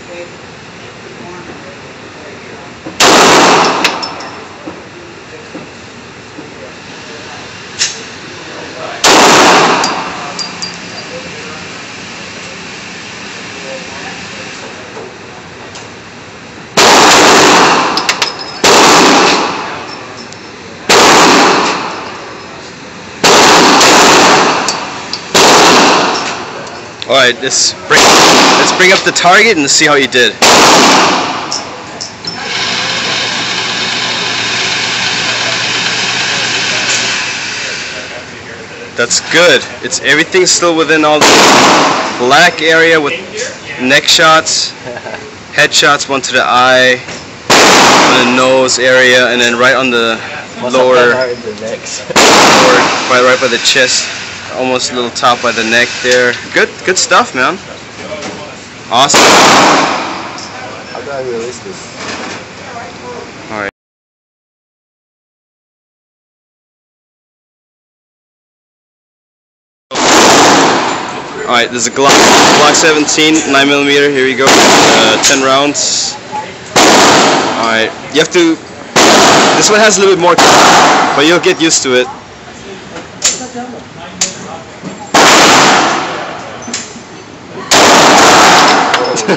Thursday. Alright, let's bring, let's bring up the target and see how you did. That's good. It's everything still within all the black area with neck shots, head shots, one to the eye, on the nose area, and then right on the lower, the lower right, right by the chest, almost a little top by the neck there. Good, good stuff, man. Awesome. How do I release this? Alright, there's a Glock, Glock 17, 9mm, here we go, uh, 10 rounds. Alright, you have to, this one has a little bit more, but you'll get used to it.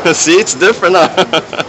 See, it's different huh?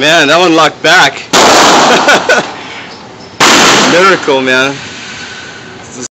Man, that one locked back. Miracle, man.